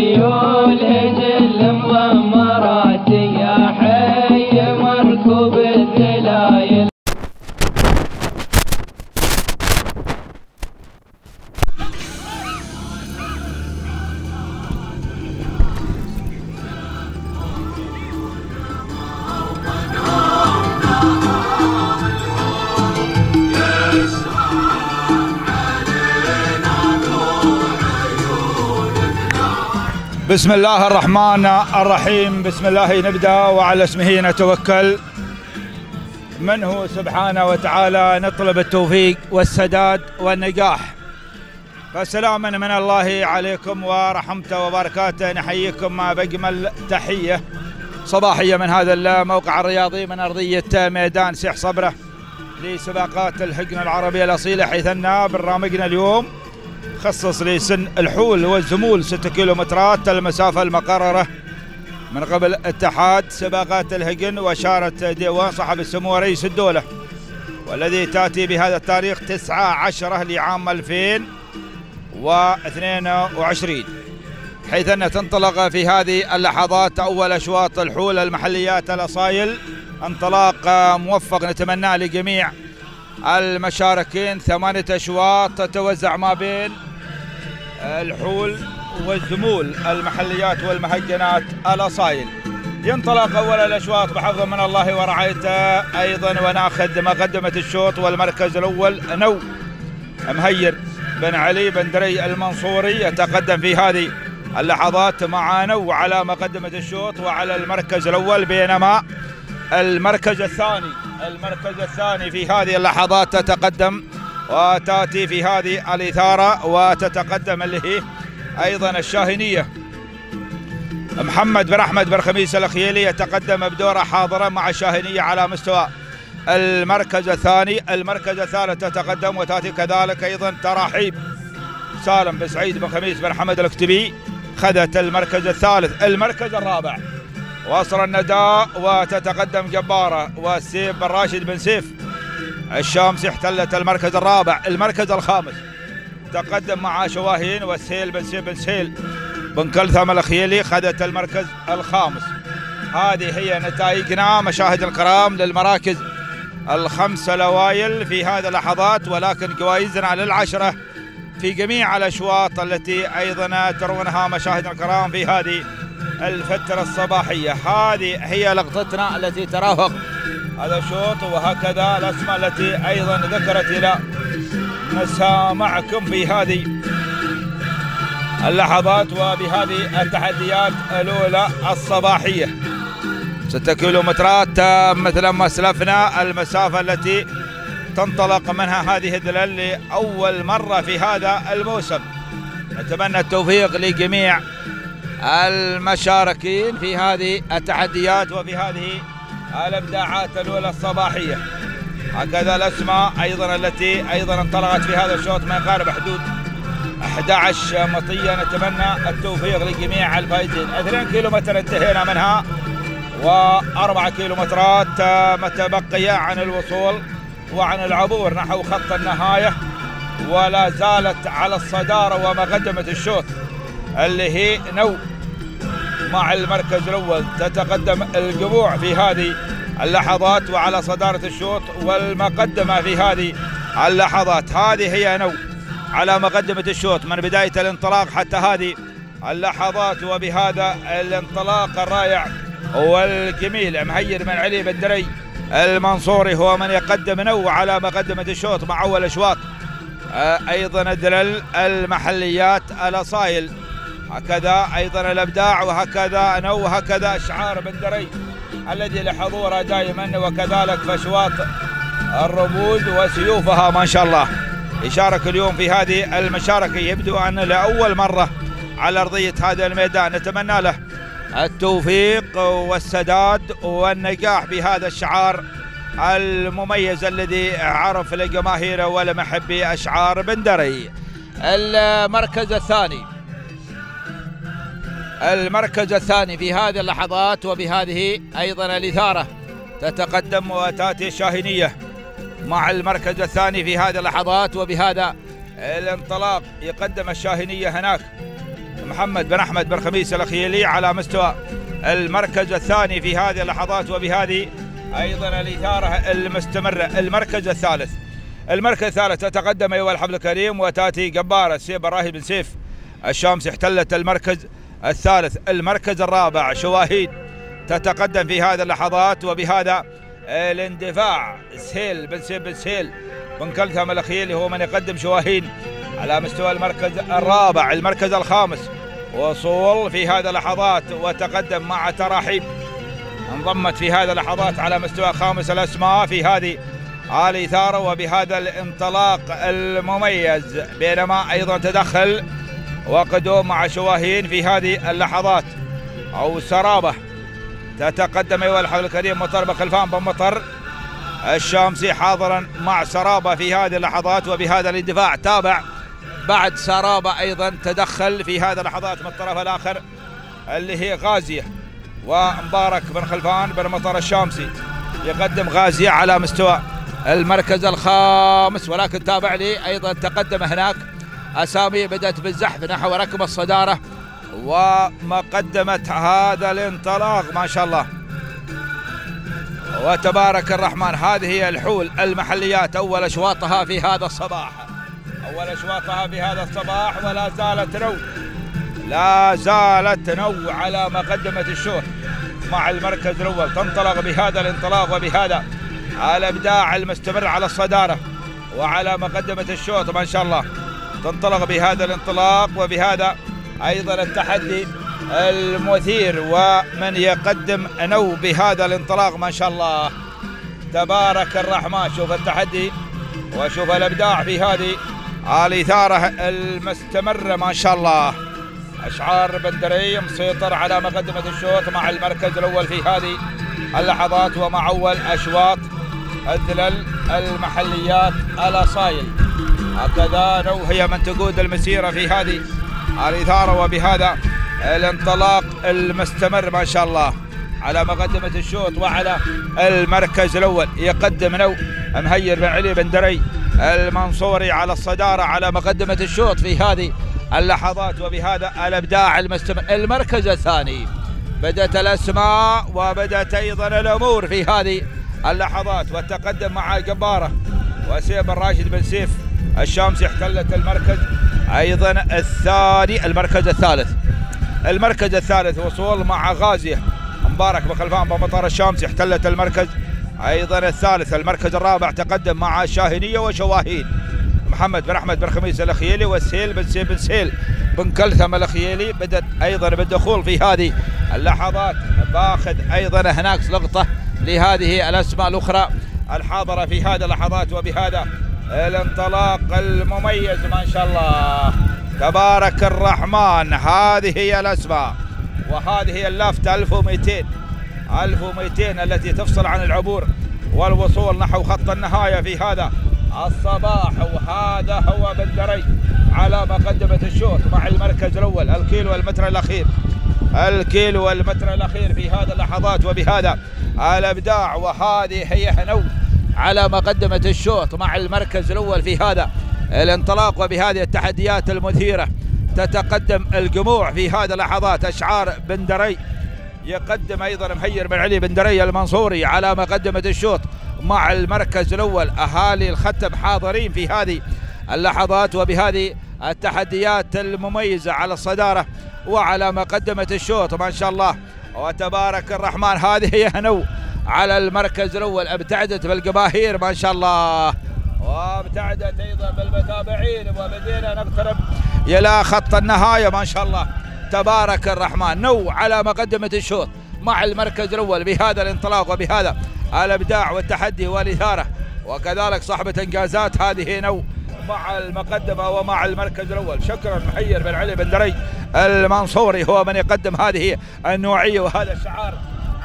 Yol ece بسم الله الرحمن الرحيم. بسم الله نبدأ وعلى اسمه نتوكل. منه سبحانه وتعالى؟ نطلب التوفيق والسداد والنجاح. فسلاما من الله عليكم ورحمته وبركاته. نحييكم بأجمل تحية صباحية من هذا الموقع الرياضي من أرضية ميدان سيح صبره لسباقات الحقن العربيه الاصيله حيث أن برنامجنا اليوم خصص لسن الحول والزمول 6 كيلومترات المسافة المقررة. من قبل اتحاد سباقات الهجن وشارة ديوان صاحب السمو رئيس الدولة والذي تأتي بهذا التاريخ 9 عشرة لعام 2022 حيث أن تنطلق في هذه اللحظات أول أشواط الحول المحليات الأصايل انطلاق موفق نتمناه لجميع المشاركين ثمانية أشواط تتوزع ما بين الحول والزمول المحليات والمهجنات الأصايل. ينطلق أول الأشواط بحفظ من الله ورعايته أيضا وناخذ مقدمة الشوط والمركز الأول نو. مهير بن علي بن دري المنصوري يتقدم في هذه اللحظات مع نو على مقدمة الشوط وعلى المركز الأول بينما المركز الثاني. المركز الثاني في هذه اللحظات تتقدم وتأتي في هذه الإثارة وتتقدم اللي هي أيضا الشاهنيه محمد بن أحمد بن خميس الخيلي يتقدم بدوره حاضره مع الشاهنيه على مستوى المركز الثاني. المركز الثالث تتقدم وتأتي كذلك أيضا تراحيب. سالم بن سعيد بن خميس بن حمد الأكتبي خذت المركز الثالث. المركز الرابع. وصل النداء وتتقدم جبارة والسيف بن راشد بن سيف. الشامسي احتلت المركز الرابع المركز الخامس. تقدم مع شواهين والسيل بن سيف بن سيل بن كلثم الخيلي خذت المركز الخامس. هذه هي نتائجنا مشاهد الكرام للمراكز الخمس الأوائل في هذه اللحظات ولكن جوائزنا للعشرة في جميع الأشواط التي أيضا ترونها مشاهد الكرام في هذه الفترة الصباحية. هذه هي لقطتنا التي ترافق. هذا الشوط وهكذا الأسماء التي أيضا ذكرت إلى مسامعكم في هذه اللحظات وبهذه التحديات الأولى الصباحية. ستة كيلومترات مثل ما أسلفنا المسافة التي تنطلق منها هذه الدلال لأول مرة في هذا الموسم. نتمنى التوفيق لجميع المشاركين في هذه التحديات وفي هذه الابداعات الأولى الصباحية. هكذا الأسماء أيضا التي أيضا انطلقت في هذا الشوط ما يقارب حدود 11 مطية نتمنى التوفيق لجميع الفائزين 2 كيلومتر انتهينا منها وأربع كيلومترات متبقيه عن الوصول وعن العبور نحو خط النهاية. ولا زالت على الصدارة ومقدمة الشوط. اللي هي نو. مع المركز الأول تتقدم الجموع في هذه اللحظات وعلى صدارة الشوط والمقدمة في هذه اللحظات. هذه هي نو. على مقدمة الشوط من بداية الانطلاق حتى هذه اللحظات وبهذا الانطلاق الرائع والجميل. مهير بن علي بن دري المنصوري هو من يقدم نو على مقدمة الشوط مع أول أشواط. أيضا الدلل المحليات الأصايل. هكذا أيضا الأبداع وهكذا نو وهكذا أشعار بن دري الذي لحضوره دائما وكذلك فشواط الرموز وسيوفها ما شاء الله. يشارك اليوم في هذه المشاركة يبدو أن لأول مرة على أرضية هذا الميدان. نتمنى له التوفيق والسداد والنجاح بهذا الشعار المميز الذي عرف لجماهيره ولمحبي أشعار بن دري. المركز الثاني. المركز الثاني في هذه اللحظات وبهذه أيضا الإثارة تتقدم وتأتي الشاهنيه مع المركز الثاني في هذه اللحظات وبهذا الانطلاق. يقدم الشاهنيه هناك محمد بن أحمد بن خميس الخيلي على مستوى المركز الثاني في هذه اللحظات وبهذه أيضا الإثارة المستمرة. المركز الثالث المركز الثالث تتقدم أيها الحفل الكريم وتأتي جباره سيف براهي بن سيف. الشامس احتلت المركز الثالث المركز الرابع شواهيد تتقدم في هذه اللحظات وبهذا الاندفاع. سهيل بن سيف بن سهيل بن كلثم الاخيلي هو من يقدم شواهين على مستوى المركز الرابع المركز الخامس. وصول في هذه اللحظات وتقدم مع تراحيب انضمت في هذه اللحظات على مستوى خامس الأسماء في هذه الاثاره وبهذا الانطلاق المميز. بينما أيضا تدخل وقدوم مع شواهين في هذه اللحظات أو سرابة تتقدم أيها الحول الكريم مطر بخلفان بن مطر الشامسي حاضرا مع سرابة في هذه اللحظات وبهذا الاندفاع. تابع بعد سرابة أيضا تدخل في هذه اللحظات من الطرف الآخر اللي هي غازية. ومبارك بن خلفان بن مطر الشامسي يقدم غازية على مستوى المركز الخامس. ولكن تابع لي أيضا تقدم هناك أسامي بدأت بالزحف نحو ركب الصدارة وما قدمت هذا الانطلاق ما شاء الله. وتبارك الرحمن هذه هي الحول المحليات أول أشواطها في هذا الصباح. أول أشواطها في هذا الصباح ولا زالت نو لا زالت نو على مقدمة الشوط. مع المركز الأول تنطلق بهذا الانطلاق وبهذا الإبداع المستمر على الصدارة وعلى مقدمة الشوط ما شاء الله. تنطلق بهذا الانطلاق وبهذا أيضا التحدي المثير ومن يقدم نو بهذا الانطلاق ما شاء الله. تبارك الرحمن. شوف التحدي وشوف الإبداع في هذه الإثارة المستمرة ما شاء الله. أشعار بندري مسيطر على مقدمة الشوط مع المركز الأول في هذه اللحظات ومع أول أشواط الذلل المحليات الأصايل. هكذا نو هي من تقود المسيرة في هذه الإثارة وبهذا الانطلاق المستمر ما شاء الله على مقدمة الشوط وعلى المركز الأول. يقدم نو مهير بن علي بن دري المنصوري على الصدارة على مقدمة الشوط في هذه اللحظات وبهذا الإبداع المستمر. المركز الثاني بدأت الأسماء وبدأت أيضا الأمور في هذه اللحظات والتقدم مع جبارة وسيف بن راشد بن سيف الشامسي احتلت المركز أيضا الثاني المركز الثالث. المركز الثالث وصول مع غازية مبارك بخلفان بمطار الشامسي احتلت المركز أيضا الثالث. المركز الرابع تقدم مع الشاهنيه وشواهين. محمد بن أحمد بن خميس الأخيلي وسهيل بن سيل بن سهيل بن كلثم الأخيلي بدت أيضا بالدخول في هذه اللحظات. باخذ أيضا هناك لقطة لهذه الأسماء الأخرى الحاضرة في هذه اللحظات وبهذا الانطلاق المميز ما شاء الله. تبارك الرحمن هذه هي الأسماء وهذه هي اللافته 1200 1200 التي تفصل عن العبور والوصول نحو خط النهاية في هذا الصباح. وهذا هو بندري على مقدمة الشوط مع المركز الأول الكيلو والمتر الأخير الكيلو والمتر الأخير في هذه اللحظات وبهذا الأبداع. وهذه هي هنو على مقدمة الشوط مع المركز الأول في هذا الانطلاق وبهذه التحديات المثيرة تتقدم الجموع في هذه اللحظات. أشعار بن دري يقدم أيضا مهير بن علي بن دري المنصوري على مقدمة الشوط مع المركز الأول. أهالي الختم حاضرين في هذه اللحظات وبهذه التحديات المميزة على الصدارة وعلى مقدمة الشوط. ما شاء الله. وتبارك الرحمن. هذه هي هنو على المركز الأول ابتعدت بالجماهير ما شاء الله. وابتعدت أيضا بالمتابعين وبدينا نقترب إلى خط النهاية ما شاء الله. تبارك الرحمن. نو على مقدمة الشوط مع المركز الأول بهذا الانطلاق وبهذا الإبداع والتحدي والإثارة. وكذلك صاحبة إنجازات هذه نو مع المقدمة ومع المركز الأول. شكرا محير بن علي بن دري المنصوري هو من يقدم هذه النوعية وهذا الشعار.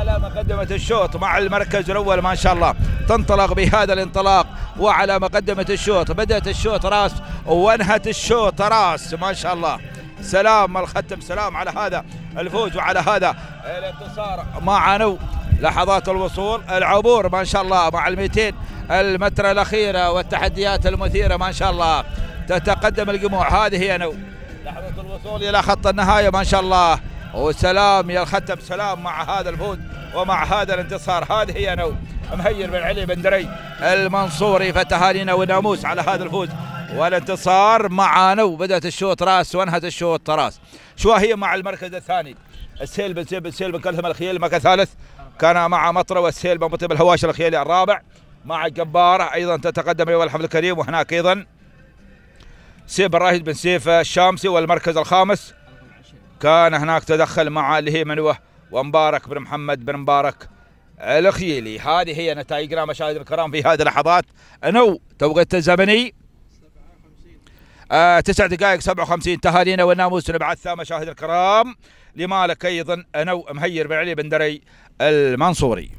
على مقدمة الشوط مع المركز الأول ما شاء الله. تنطلق بهذا الانطلاق وعلى مقدمة الشوط. بدأت الشوط راس وانهت الشوط راس. ما شاء الله. سلام الختم. سلام على هذا. الفوز وعلى هذا. الانتصار مع نو. لحظات الوصول. العبور ما شاء الله مع ال 200 المتر الأخيرة والتحديات المثيرة ما شاء الله. تتقدم الجموع. هذه هي نو. لحظة الوصول إلى خط النهاية ما شاء الله. وسلام يا الختم سلام مع هذا الفوز ومع هذا الانتصار. هذه هي نو مهير بن علي بن دري المنصوري فتهانينا وناموس على هذا الفوز. والانتصار مع نو بدأت الشوط راس وانهت الشوط راس. شو هي مع المركز الثاني؟ السيل بن سيل بن سيل بن كلثم الخيلي المركز الثالث كان مع مطرة والسيل بن مطيب الهواش الخيلي الرابع. مع جبارة أيضا تتقدم ايها الحفل الكريم. وهناك أيضا سيف الراهد بن سيف الشامسي والمركز الخامس. كان هناك تدخل مع اللي هي منوه ومبارك بن محمد بن مبارك الخيلي. هذه هي نتائجنا مشاهدينا الكرام في هذه اللحظات. أنو توقيت الزمني؟ آه تسع دقائق 57 تهانينا والناموس. نبعثها مشاهدينا الكرام. لمالك أيضا. أنو مهير بن علي بن دري المنصوري.